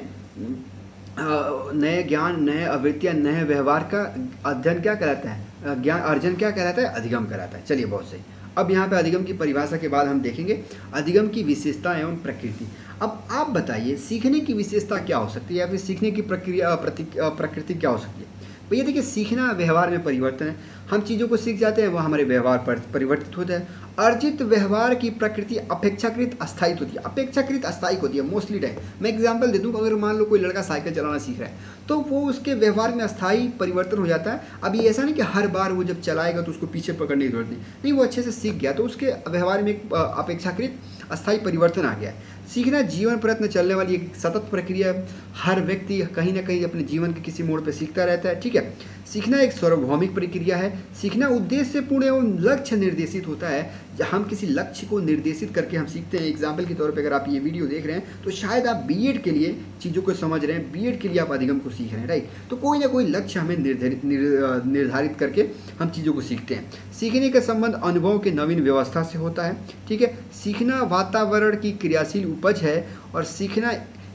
Speaker 1: नए ज्ञान, नए अवृत्तिया नए व्यवहार का अध्ययन क्या कराता है? ज्ञान, अर्जन क्या कराता है? अधिगम कराता है। चलिए, बहुत सही। अब यहाँ पे अधिगम की परिभाषा के बाद हम देखेंगे अधिगम की विशेषता एवं प्रकृति। अब आप बताइए, सीखने की विशेषता क्या हो सकती है या फिर सीखने की प्रक्रिया प्रकृति क्या हो सकती है? भैया देखिए, सीखना व्यवहार में परिवर्तन है। हम चीज़ों को सीख जाते हैं, वो हमारे व्यवहार पर परिवर्तित होता है। अर्जित व्यवहार की प्रकृति अपेक्षाकृत अस्थायित होती है। अपेक्षाकृत अस्थायी होती है मोस्टली टाइम मैं एग्जांपल दे दूँ, अगर मान लो कोई लड़का साइकिल चलाना सीख रहा है तो वो उसके व्यवहार में अस्थायी परिवर्तन हो जाता है। अभी ऐसा नहीं कि हर बार वो जब चलाएगा तो उसको पीछे पकड़ने की ज़रूरत नहीं। नहीं, वो अच्छे से सीख गया तो उसके व्यवहार में एक अपेक्षाकृत अस्थायी परिवर्तन आ गया है। सीखना जीवन प्रयत्न चलने वाली एक सतत प्रक्रिया है। हर व्यक्ति कहीं ना कहीं अपने जीवन के किसी मोड़ पर सीखता रहता है, ठीक है? सीखना एक सार्वभौमिक प्रक्रिया है। सीखना उद्देश्य पूर्ण एवं लक्ष्य निर्देशित होता है। हम किसी लक्ष्य को निर्देशित करके हम सीखते हैं। एग्ज़ाम्पल के तौर पर अगर आप ये वीडियो देख रहे हैं तो शायद आप बी के लिए चीज़ों को समझ रहे हैं। बी के लिए आप अधिगम को सीख रहे हैं राइट तो कोई ना कोई लक्ष्य हमें निर्धारित निर्धारित करके हम चीज़ों को सीखते हैं। सीखने का संबंध अनुभव के नवीन व्यवस्था से होता है, ठीक है? सीखना वातावरण की क्रियाशील उपज है और सीखना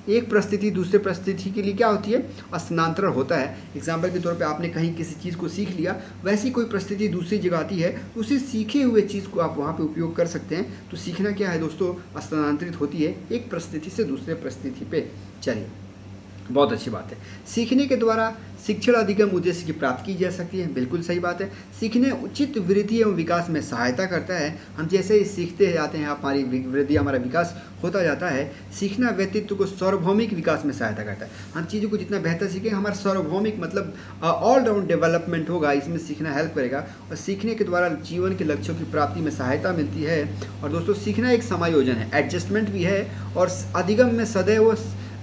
Speaker 1: एक परिस्थिति, दूसरे परिस्थिति के लिए क्या होती है? स्थानांतरण होता है। एग्ज़ाम्पल के तौर पे आपने कहीं किसी चीज़ को सीख लिया, वैसी कोई परिस्थिति दूसरी जगह आती है, उसी सीखे हुए चीज़ को आप वहाँ पे उपयोग कर सकते हैं। तो सीखना क्या है दोस्तों? स्थानांतरित होती है एक परिस्थिति से दूसरे परिस्थिति पे। चलिए। बहुत अच्छी बात है। सीखने के द्वारा शिक्षण अधिगम उद्देश्य की प्राप्ति की जा सकती है, बिल्कुल सही बात है। सीखने उचित वृद्धि एवं विकास में सहायता करता है। हम जैसे ही सीखते जाते हैं, हमारी वृद्धि, हमारा विकास होता जाता है। सीखना व्यक्तित्व को सार्वभौमिक विकास में सहायता करता है। हम चीज़ों को जितना बेहतर सीखें, हमारा सार्वभौमिक मतलब ऑलराउंड डेवलपमेंट होगा, इसमें सीखना हेल्प करेगा। और सीखने के द्वारा जीवन के लक्ष्यों की प्राप्ति में सहायता मिलती है। और दोस्तों, सीखना एक समायोजन है एडजस्टमेंट भी है। और अधिगम में सदैव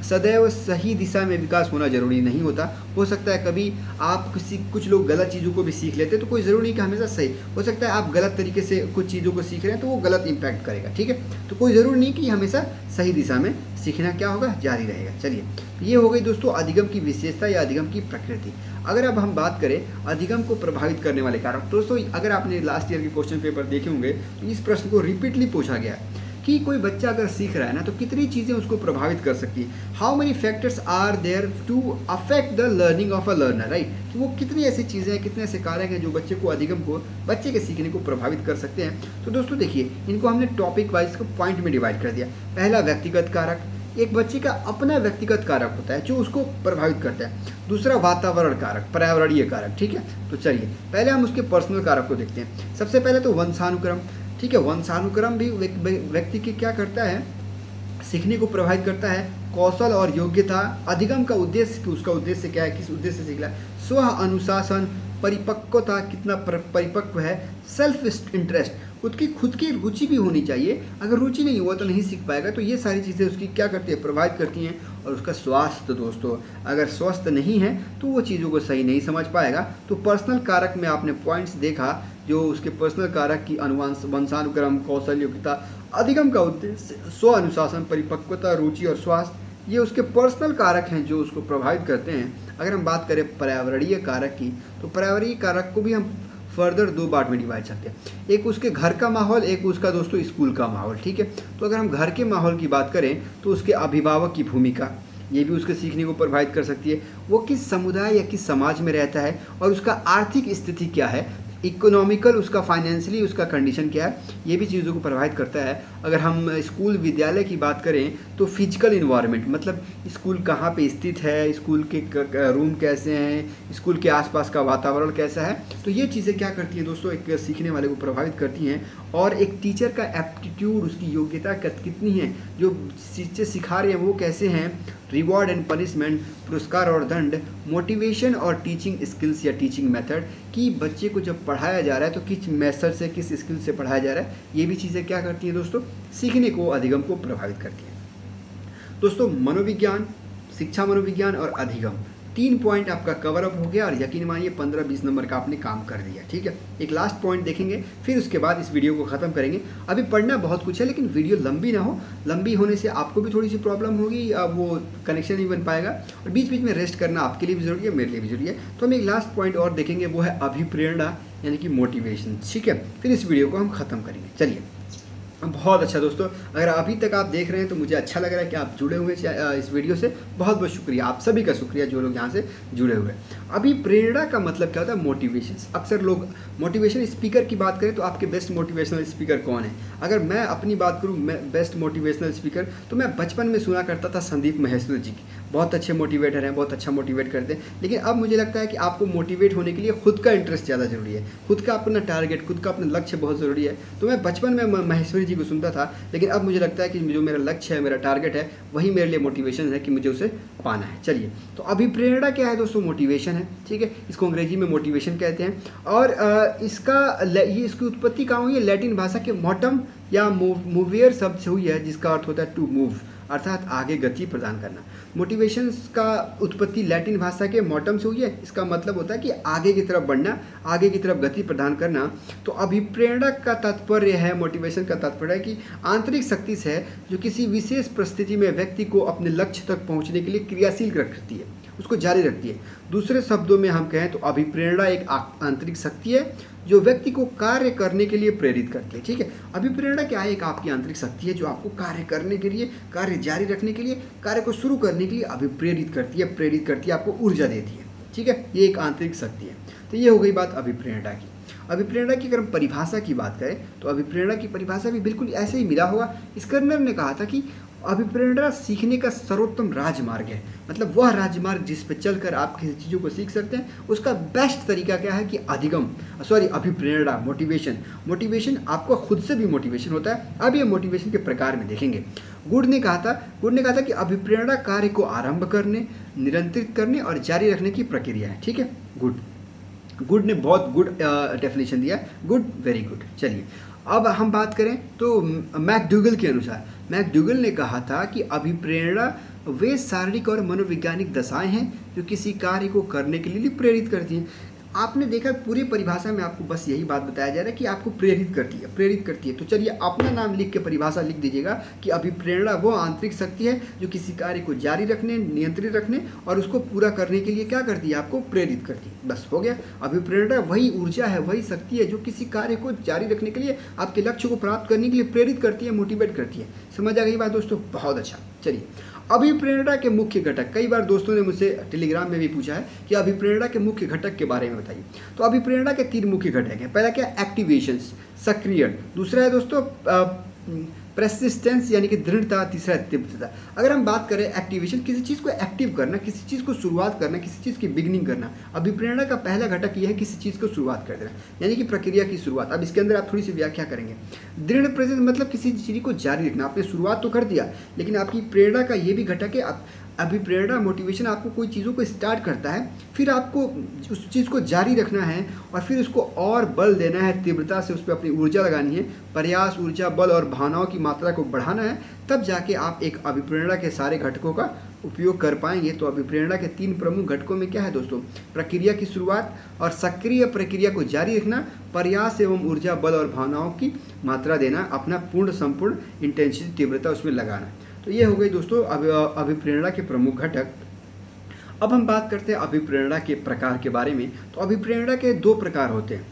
Speaker 1: सदैव सही दिशा में विकास होना ज़रूरी नहीं होता। हो सकता है कभी आप किसी, कुछ लोग गलत चीज़ों को भी सीख लेते हैं तो कोई ज़रूरी नहीं कि हमेशा सही। हो सकता है आप गलत तरीके से कुछ चीज़ों को सीख रहे हैं तो वो गलत इम्पैक्ट करेगा, ठीक है? तो कोई ज़रूरी नहीं कि हमेशा सही दिशा में सीखना क्या होगा, जारी रहेगा। चलिए, ये हो गई दोस्तों अधिगम की विशेषता या अधिगम की प्रकृति। अगर अब हम बात करें अधिगम को प्रभावित करने वाले कारक दोस्तों अगर आपने लास्ट ईयर के क्वेश्चन पेपर देखे होंगे तो इस प्रश्न को रिपीटली पूछा गया है। कि कोई बच्चा अगर सीख रहा है ना तो कितनी चीज़ें उसको प्रभावित कर सकती है? How many factors are there to affect the learning of a learner right कि वो कितनी ऐसी चीज़ें हैं, कितने ऐसे कारक हैं जो बच्चे को अधिगम को, बच्चे के सीखने को प्रभावित कर सकते हैं? तो दोस्तों देखिए, इनको हमने टॉपिक वाइज को पॉइंट में डिवाइड कर दिया। पहला व्यक्तिगत कारक, एक बच्चे का अपना व्यक्तिगत कारक होता है जो उसको प्रभावित करता है। दूसरा वातावरण कारक, पर्यावरणीय कारक, ठीक है? तो चलिए, पहले हम उसके पर्सनल कारक को देखते हैं। सबसे पहले तो वंशानुक्रम। ठीक है, वंशानुक्रम भी व्यक्ति की क्या करता है, सीखने को प्रभावित करता है, कौशल और योग्यता, अधिगम का उद्देश्य उसका उद्देश्य क्या है, किस उद्देश्य से सीख रहा है। स्व अनुशासन, परिपक्वता कितना परिपक्व है सेल्फ इंटरेस्ट खुद की खुद की रुचि भी होनी चाहिए। अगर रुचि नहीं हुआ तो नहीं सीख पाएगा तो ये सारी चीज़ें उसकी क्या करती है प्रभावित करती हैं, और उसका स्वास्थ्य दोस्तों, अगर स्वस्थ नहीं है तो वो चीज़ों को सही नहीं समझ पाएगा। तो पर्सनल कारक में आपने पॉइंट्स देखा जो उसके पर्सनल कारक की अनुवांश वंशानुक्रम, कौशल, योग्यता, अधिगम का उद्देश्य स्व अनुशासन, परिपक्वता, रुचि और स्वास्थ्य, ये उसके पर्सनल कारक हैं जो उसको प्रभावित करते हैं। अगर हम बात करें पर्यावरणीय कारक की तो पर्यावरणीय कारक को भी हम फर्दर दो पार्ट में डिवाइड सकते हैं। एक उसके घर का माहौल, एक उसका दोस्तों स्कूल का माहौल, ठीक है? तो अगर हम घर के माहौल की बात करें तो उसके अभिभावक की भूमिका, ये भी उसके सीखने को प्रभावित कर सकती है। वो किस समुदाय या किस समाज में रहता है और उसका आर्थिक स्थिति क्या है इकोनॉमिकल उसका फाइनेंशियली उसका कंडीशन क्या है ये भी चीज़ों को प्रभावित करता है। अगर हम स्कूल विद्यालय की बात करें तो फ़िज़िकल इन्वायरमेंट मतलब स्कूल कहाँ पे स्थित है, स्कूल के रूम कैसे हैं, स्कूल के आसपास का वातावरण कैसा है तो ये चीज़ें क्या करती हैं दोस्तों, एक सीखने वाले को प्रभावित करती हैं, और एक टीचर का एप्टीट्यूड उसकी योग्यता कितनी है, जो चीज़ें सिखा रहे हैं वो कैसे हैं रिवॉर्ड एंड पनिशमेंट पुरस्कार और दंड मोटिवेशन और टीचिंग स्किल्स या टीचिंग मेथड कि बच्चे को जब पढ़ाया जा रहा है तो किस मेथड से, किस स्किल से पढ़ाया जा रहा है, ये भी चीज़ें क्या करती हैं दोस्तों सीखने को अधिगम को प्रभावित करती है। दोस्तों, मनोविज्ञान, शिक्षा मनोविज्ञान और अधिगम, तीन पॉइंट आपका कवर अप हो गया और यकीन मानिए पंद्रह बीस नंबर का आपने काम कर दिया, ठीक है? एक लास्ट पॉइंट देखेंगे, फिर उसके बाद इस वीडियो को ख़त्म करेंगे। अभी पढ़ना बहुत कुछ है, लेकिन वीडियो लंबी ना हो। लंबी होने से आपको भी थोड़ी सी प्रॉब्लम होगी अब वो कनेक्शन नहीं बन पाएगा। और बीच बीच में रेस्ट करना आपके लिए भी ज़रूरी है, मेरे लिए भी ज़रूरी है। तो हम एक लास्ट पॉइंट और देखेंगे, वो है अभिप्रेरणा, यानी कि मोटिवेशन ठीक है? फिर इस वीडियो को हम ख़त्म करेंगे। चलिए। बहुत अच्छा दोस्तों, अगर अभी तक आप देख रहे हैं तो मुझे अच्छा लग रहा है कि आप जुड़े हुए इस वीडियो से। बहुत बहुत शुक्रिया, आप सभी का शुक्रिया जो लोग यहाँ से जुड़े हुए हैं। अभी प्रेरणा का मतलब क्या होता है? मोटिवेशन अक्सर लोग मोटिवेशन स्पीकर की बात करें तो आपके बेस्ट मोटिवेशनल स्पीकर कौन है? अगर मैं अपनी बात करूँ बेस्ट मोटिवेशनल स्पीकर तो मैं बचपन में सुना करता था संदीप महेश्वर जी की। बहुत अच्छे मोटिवेटर हैं, बहुत अच्छा मोटिवेट करते हैं। लेकिन अब मुझे लगता है कि आपको मोटिवेट होने के लिए खुद का इंटरेस्ट ज़्यादा ज़रूरी है। खुद का अपना टारगेट खुद का अपना लक्ष्य बहुत ज़रूरी है। तो मैं बचपन में महेश्वरी जी को सुनता था, लेकिन अब मुझे लगता है कि जो मेरा लक्ष्य है, मेरा टारगेट है, वही मेरे लिए मोटिवेशन है कि मुझे उसे पाना है। चलिए तो अभी प्रेरणा क्या है दोस्तों? मोटिवेशन है, ठीक है? इसको अंग्रेज़ी में मोटिवेशन कहते हैं। और इसका ये इसकी उत्पत्ति कहाँ हुई है? लैटिन भाषा के मोटम या मूवियर शब्द से हुई है, जिसका अर्थ होता है टू मूव अर्थात आगे गति प्रदान करना। मोटिवेशन का उत्पत्ति लैटिन भाषा के मॉटम से हुई है। इसका मतलब होता है कि आगे की तरफ़ बढ़ना, आगे की तरफ़ गति प्रदान करना। तो अभिप्रेरणा का तात्पर्य है मोटिवेशन का तात्पर्य है कि आंतरिक शक्ति से जो किसी विशेष परिस्थिति में व्यक्ति को अपने लक्ष्य तक पहुँचने के लिए क्रियाशील रखती है। उसको जारी रखती है। दूसरे शब्दों में हम कहें तो अभिप्रेरणा एक आंतरिक शक्ति है, जो व्यक्ति को कार्य करने के लिए प्रेरित करती है, ठीक है? अभिप्रेरणा क्या है? एक आपकी आंतरिक शक्ति है, जो आपको कार्य करने के लिए, कार्य जारी रखने के लिए, कार्य को शुरू करने के लिए अभिप्रेरित करती है, प्रेरित करती है, आपको ऊर्जा देती है, ठीक है? ये एक आंतरिक शक्ति है। तो ये हो गई बात अभिप्रेरणा की। अभिप्रेरणा की अगर हम परिभाषा की बात करें तो अभिप्रेरणा की परिभाषा भी बिल्कुल ऐसे ही मिला होगा। स्कर्नर ने कहा था कि अभिप्रेरणा सीखने का सर्वोत्तम राजमार्ग है। मतलब वह राजमार्ग जिस पर चलकर आप किसी चीज़ों को सीख सकते हैं, उसका बेस्ट तरीका क्या है कि अधिगम सॉरी अभिप्रेरणा मोटिवेशन मोटिवेशन आपको खुद से भी मोटिवेशन होता है। अब ये मोटिवेशन के प्रकार में देखेंगे। गुड ने कहा था गुड ने कहा था कि अभिप्रेरणा कार्य को आरंभ करने, निरंतरित करने और जारी रखने की प्रक्रिया है। ठीक है? गुड गुड ने बहुत गुड डेफिनेशन दिया। गुड वेरी गुड चलिए। अब हम बात करें तो मैकडूगल के अनुसार। मैकडूगल ने कहा था कि अभिप्रेरणा, वे शारीरिक और मनोवैज्ञानिक दशाएँ हैं जो किसी कार्य को करने के लिए प्रेरित करती हैं। आपने देखा पूरी परिभाषा में आपको बस यही बात बताया जा रहा है कि आपको प्रेरित करती है, प्रेरित करती है। तो चलिए अपना नाम लिख के परिभाषा लिख दीजिएगा कि अभिप्रेरणा वो आंतरिक शक्ति है जो किसी कार्य को जारी रखने, नियंत्रित रखने और उसको पूरा करने के लिए क्या करती है? आपको प्रेरित करती है। बस हो गया। अभिप्रेरणा वही ऊर्जा है, वही शक्ति है जो किसी कार्य को जारी रखने के लिए, आपके लक्ष्य को प्राप्त करने के लिए प्रेरित करती है मोटिवेट करती है। समझ आ गई बात दोस्तों? बहुत अच्छा। चलिए। अभिप्रेरणा के मुख्य घटक। कई बार दोस्तों ने मुझसे टेलीग्राम में भी पूछा है कि अभिप्रेरणा के मुख्य घटक के बारे में बताइए। तो अभिप्रेरणा के तीन मुख्य घटक हैं। पहला क्या? एक्टिवेशंस सक्रियण। दूसरा है दोस्तों प्रेसिस्टेंस यानी कि दृढ़ता, तीसरा तीव्रता। अगर हम बात करें एक्टिवेशन किसी चीज़ को एक्टिव करना, किसी चीज़ को शुरुआत करना, किसी चीज़ की बिगनिंग करना, अभिप्रेरणा का पहला घटक यह है किसी चीज़ को शुरुआत कर देना, यानी कि प्रक्रिया की शुरुआत। अब इसके अंदर आप थोड़ी सी व्याख्या करेंगे। दृढ़ प्रेजेंस मतलब किसी चीज़ को जारी रखना। आपने शुरुआत तो कर दिया, लेकिन आपकी प्रेरणा का ये भी घटक है अभिप्रेरणा मोटिवेशन आपको कोई चीज़ों को स्टार्ट करता है, फिर आपको उस चीज़ को जारी रखना है और फिर उसको और बल देना है, तीव्रता से उस पर अपनी ऊर्जा लगानी है, प्रयास, ऊर्जा, बल और भावनाओं की मात्रा को बढ़ाना है, तब जाके आप एक अभिप्रेरणा के सारे घटकों का उपयोग कर पाएँगे। तो अभिप्रेरणा के तीन प्रमुख घटकों में क्या है दोस्तों? प्रक्रिया की शुरुआत और सक्रिय प्रक्रिया को जारी रखना, प्रयास एवं ऊर्जा, बल और भावनाओं की मात्रा देना, अपना पूर्ण, संपूर्ण इंटेंसिटी तीव्रता उसमें लगाना। तो ये हो गई दोस्तों अभिप्रेरणा के प्रमुख घटक। अब हम बात करते हैं अभिप्रेरणा के प्रकार के बारे में। तो अभिप्रेरणा के दो प्रकार होते हैं,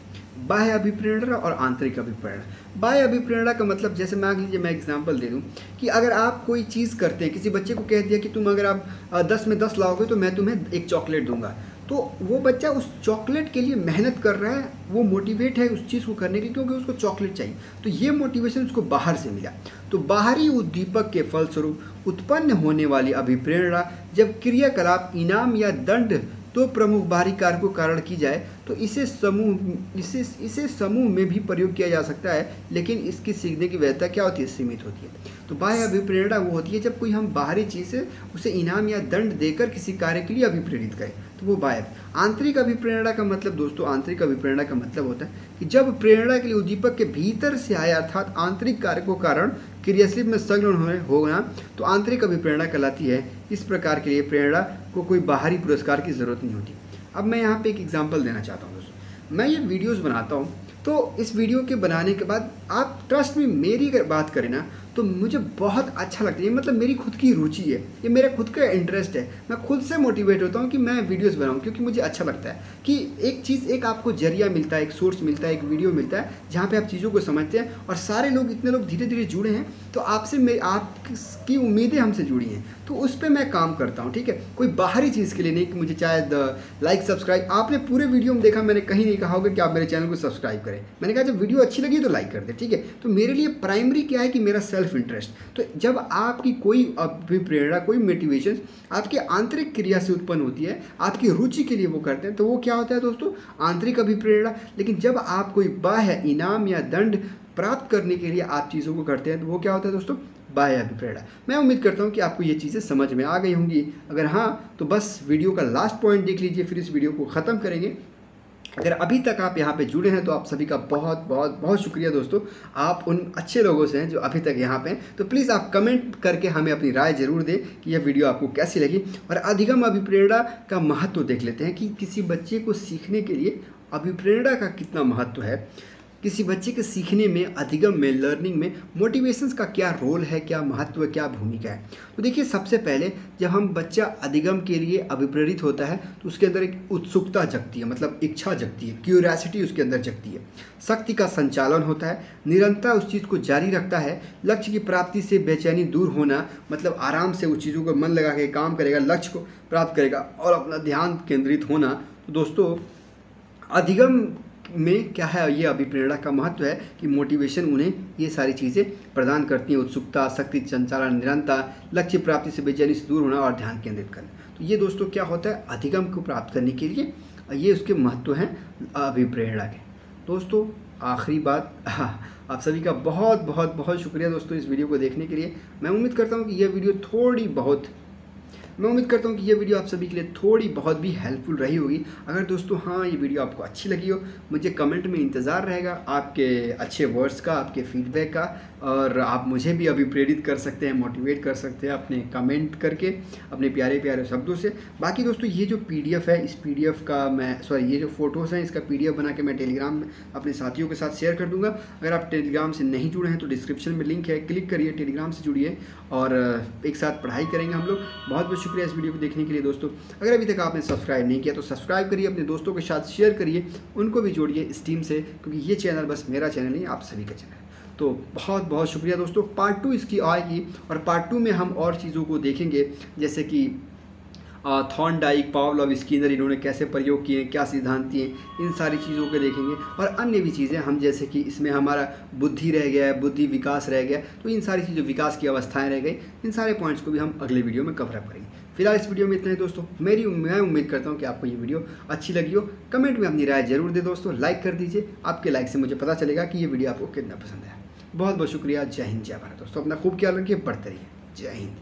Speaker 1: बाह्य अभिप्रेरणा और आंतरिक अभिप्रेरणा। बाह्य अभिप्रेरणा का मतलब जैसे मान लीजिए मैं एग्जांपल दे दूँ, कि अगर आप कोई चीज़ करते हैं, किसी बच्चे को कह दिया कि तुम अगर आप दस में दस लाओगे तो मैं तुम्हें एक चॉकलेट दूँगा। तो वो बच्चा उस चॉकलेट के लिए मेहनत कर रहा है, वो मोटिवेट है उस चीज़ को करने के लिए क्योंकि उसको चॉकलेट चाहिए। तो ये मोटिवेशन उसको बाहर से मिला। तो बाहरी उद्दीपक के फलस्वरूप उत्पन्न होने वाली अभिप्रेरणा जब क्रियाकलाप, इनाम या दंड तो प्रमुख बाहरी कारक को कारण की जाए तो इसे समूह, इसे इसे समूह में भी प्रयोग किया जा सकता है, लेकिन इसकी सीखने की वैधता क्या होती है? सीमित होती है। तो बाह्य अभिप्रेरणा वो होती है जब कोई हम बाहरी चीज़ से उसे इनाम या दंड देकर किसी कार्य के लिए अभिप्रेरित करें। तो वो बाह्य आंतरिक अभिप्रेरणा का मतलब दोस्तों, आंतरिक अभिप्रेरणा का मतलब होता है कि जब प्रेरणा के लिए उद्दीपक के भीतर से आए अर्थात आंतरिक कार्य को कारण क्रियाशील में संलग्न होना तो आंतरिक अभिप्रेरणा कहलाती है। इस प्रकार के लिए प्रेरणा को कोई बाहरी पुरस्कार की ज़रूरत नहीं होती। अब मैं यहाँ पे एक एग्ज़ाम्पल देना चाहता हूँ, दोस्तों। मैं ये वीडियोज़ बनाता हूँ तो इस वीडियो के बनाने के बाद आप ट्रस्ट में मेरी अगर बात करें ना तो मुझे बहुत अच्छा लगता है। ये मतलब मेरी खुद की रुचि है। ये मेरा खुद का इंटरेस्ट है। मैं खुद से मोटिवेट होता हूँ कि मैं वीडियोस बनाऊँ, क्योंकि मुझे अच्छा लगता है कि एक चीज़, एक आपको ज़रिया मिलता है, एक सोर्स मिलता है, एक वीडियो मिलता है, जहाँ पे आप चीज़ों को समझते हैं और सारे लोग इतने लोग धीरे धीरे जुड़े हैं तो आपसे आपकी उम्मीदें हमसे जुड़ी हैं। तो उस पर मैं काम करता हूँ, ठीक है? कोई बाहरी चीज़ के लिए नहीं कि मुझे चाहे लाइक सब्सक्राइब आपने पूरे वीडियो में देखा, मैंने कहीं नहीं कहा होगा कि आप मेरे चैनल को सब्सक्राइब करें। मैंने कहा, जब वीडियो अच्छी लगी तो लाइक कर दे, ठीक है? तो मेरे लिए प्राइमरी क्या है कि मेरा सेल्फ इंटरेस्ट तो जब आपकी कोई प्रेरणा कोई मोटिवेशन आपकी आंतरिक क्रिया से उत्पन्न होती है, आपकी रुचि के लिए वो करते हैं तो वो क्या होता है दोस्तों? आंतरिक अभिप्रेरणा। लेकिन जब आप कोई बाह्य इनाम या दंड प्राप्त करने के लिए आप चीज़ों को करते हैं तो वो क्या होता है दोस्तों? बाह्य अभिप्रेरणा। मैं उम्मीद करता हूँ कि आपको ये चीज़ें समझ में आ गई होंगी। अगर हाँ तो बस वीडियो का लास्ट पॉइंट देख लीजिए, फिर इस वीडियो को ख़त्म करेंगे। अगर अभी तक आप यहाँ पे जुड़े हैं तो आप सभी का बहुत बहुत बहुत शुक्रिया दोस्तों। आप उन अच्छे लोगों से हैं जो अभी तक यहाँ पे हैं। तो प्लीज़ आप कमेंट करके हमें अपनी राय ज़रूर दें कि यह वीडियो आपको कैसी लगी। और अधिगम अभिप्रेरणा का महत्व देख लेते हैं कि किसी बच्चे को सीखने के लिए अभिप्रेरणा का कितना महत्व है। किसी बच्चे के सीखने में, अधिगम में लर्निंग में मोटिवेशंस का क्या रोल है, क्या महत्व क्या भूमिका है? तो देखिए, सबसे पहले जब हम बच्चा अधिगम के लिए अभिप्रेरित होता है तो उसके अंदर एक उत्सुकता जगती है मतलब इच्छा जगती है क्यूरियासिटी उसके अंदर जगती है। शक्ति का संचालन होता है निरंतर उस चीज़ को जारी रखता है, लक्ष्य की प्राप्ति से बेचैनी दूर होना मतलब आराम से उस चीज़ों को मन लगा के काम करेगा, लक्ष्य को प्राप्त करेगा, और अपना ध्यान केंद्रित होना। तो दोस्तों, अधिगम में क्या है, ये अभिप्रेरणा का महत्व है कि मोटिवेशन उन्हें ये सारी चीज़ें प्रदान करती हैं, उत्सुकता, शक्ति, संचालन निरंतर लक्ष्य प्राप्ति से बेचैनी से दूर होना और ध्यान केंद्रित करना। तो ये दोस्तों क्या होता है, अधिगम को प्राप्त करने के लिए ये उसके महत्व हैं अभिप्रेरणा के। दोस्तों, आखिरी बात, आप सभी का बहुत बहुत बहुत शुक्रिया दोस्तों इस वीडियो को देखने के लिए। मैं उम्मीद करता हूँ कि यह वीडियो थोड़ी बहुत मैं उम्मीद करता हूँ कि ये वीडियो आप सभी के लिए थोड़ी बहुत भी हेल्पफुल रही होगी। अगर दोस्तों हाँ ये वीडियो आपको अच्छी लगी हो, मुझे कमेंट में इंतज़ार रहेगा आपके अच्छे वर्ड्स का, आपके फीडबैक का, और आप मुझे भी अभी प्रेरित कर सकते हैं मोटिवेट कर सकते हैं अपने कमेंट करके, अपने प्यारे प्यारे शब्दों से। बाकी दोस्तों, ये जो पीडीएफ है, इस पीडीएफ का मैं सॉरी ये जो फ़ोटोज़ हैं, इसका पीडीएफ बना के मैं टेलीग्राम में अपने साथियों के साथ शेयर कर दूँगा। अगर आप टेलीग्राम से नहीं जुड़े हैं तो डिस्क्रिप्शन में लिंक है। क्लिक करिए टेलीग्राम से जुड़िए और एक साथ पढ़ाई करेंगे हम लोग। बहुत बहुत शुक्रिया इस वीडियो को देखने के लिए दोस्तों। अगर अभी तक आपने सब्सक्राइब नहीं किया तो सब्सक्राइब करिए, अपने दोस्तों के साथ शेयर करिए, उनको भी जोड़िए इस टीम से, क्योंकि ये चैनल बस मेरा चैनल नहीं, आप सभी का चैनल है। तो बहुत बहुत शुक्रिया दोस्तों। पार्ट टू इसकी आएगी, और पार्ट टू में हम और चीज़ों को देखेंगे, जैसे कि थॉन डाइक पावलव स्किनर इन्होंने कैसे प्रयोग किए, क्या सिद्धांत दिए, इन सारी चीज़ों को देखेंगे। और अन्य भी चीज़ें हम, जैसे कि इसमें हमारा बुद्धि रह गया है, बुद्धि विकास रह गया तो इन सारी चीज़ों, विकास की अवस्थाएँ रह गई। इन सारे पॉइंट्स को भी हम अगले वीडियो में कवर करेंगे। फ़िलहाल इस वीडियो में इतना ही दोस्तों। मेरी मैं उम्मीद करता हूँ कि आपको ये वीडियो अच्छी लगी हो। कमेंट में अपनी राय ज़रूर दे दोस्तों। लाइक कर दीजिए। आपके लाइक से मुझे पता चलेगा कि ये वीडियो आपको कितना पसंद है बहुत बहुत शुक्रिया। जय हिंद, जय भारत। दोस्तों, अपना खूब ख्याल रखिए, बढ़ते रहिए। जय हिंद।